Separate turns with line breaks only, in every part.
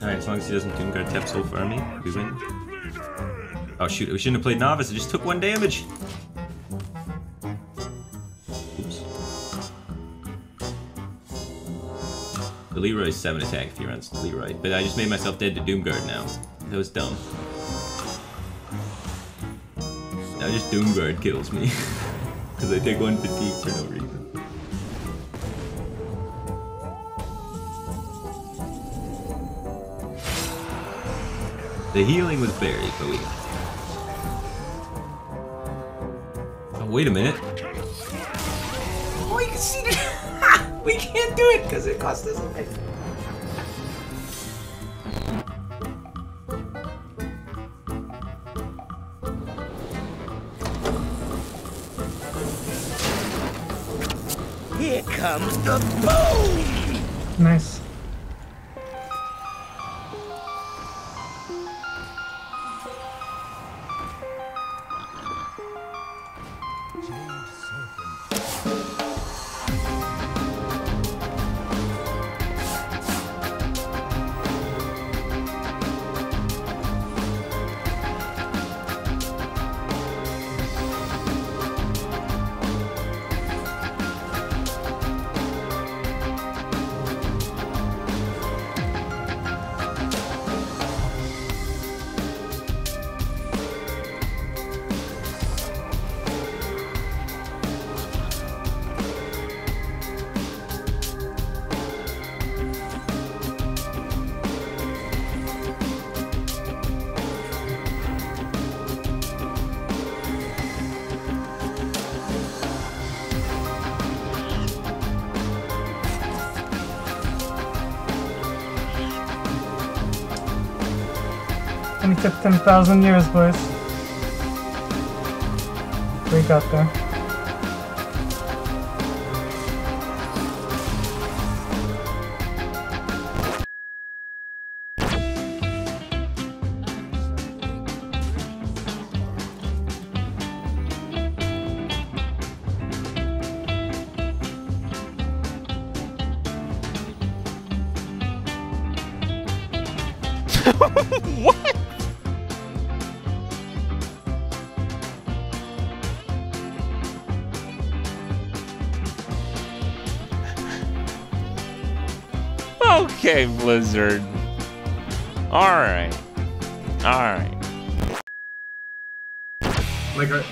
Alright, as long as he doesn't Doomguard tap so far me, we win. Oh shoot, we shouldn't have played Novice, it just took one damage! Oops. The Leeroy's 7 attack if he runs Leeroy, but I just made myself dead to Doomguard now. That was dumb. Now just Doomguard kills me. Because I take one fatigue for no reason. The healing was buried, but we... Oh, wait a minute. Oh, you can see it! we can't do it because it cost us a bit.
Here comes the boom!
Nice. Took 10,000 years, boys. We got there.
what? Okay, Blizzard. Alright. Alright.
Like, are...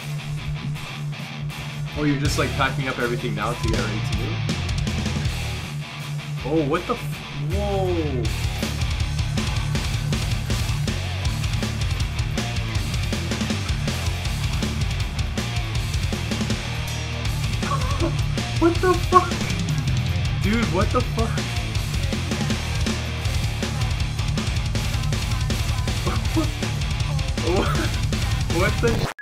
oh, you're just like packing up everything now to get ready to move. Oh, what the? Whoa! what the fuck? Dude, what the fuck? What, the?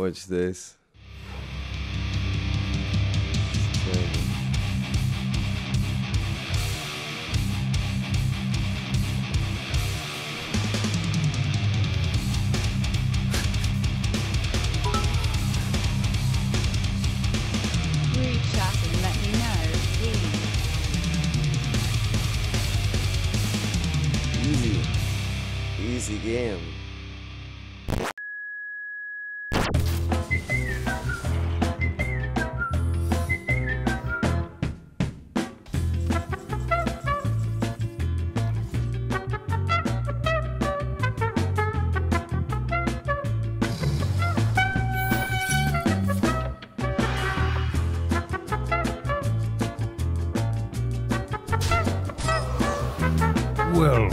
Watch this.
Well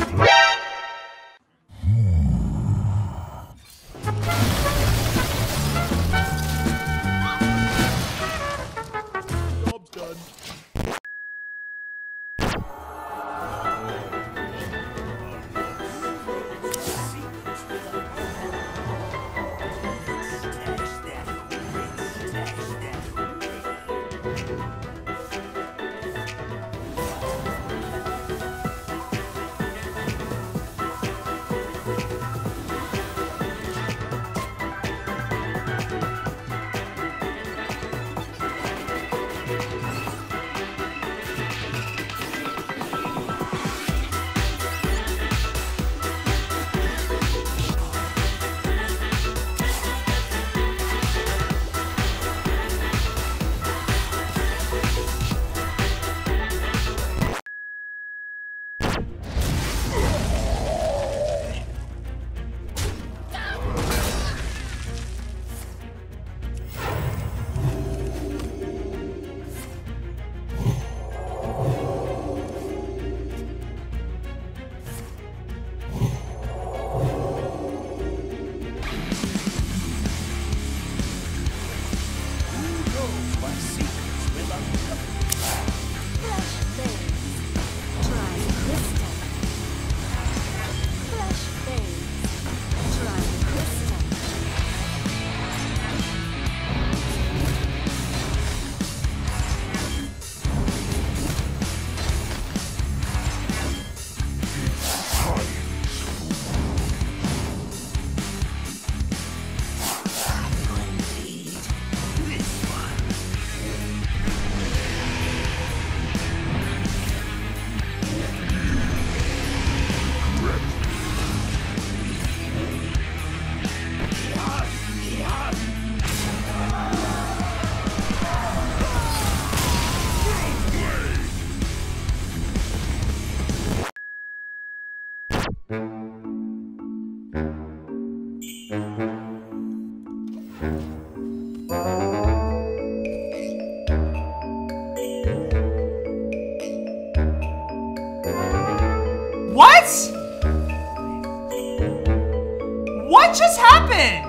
What? Just happened?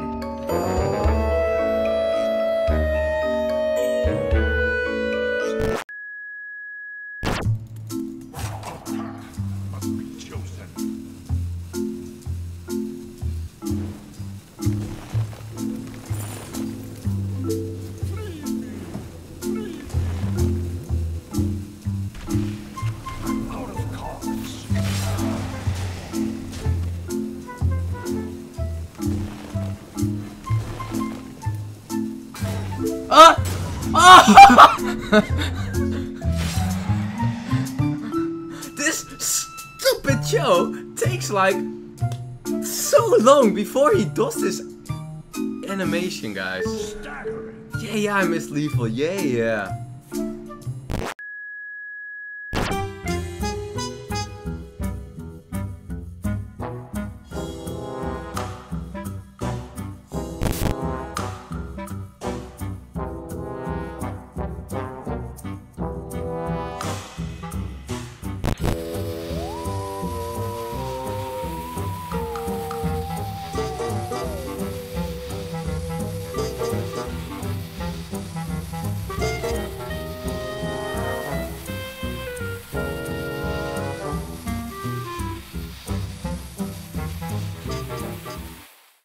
Uh, oh!
This stupid Joe takes like so long before he does this animation, guys. Yeah, yeah, I miss Lethal. Yeah, yeah.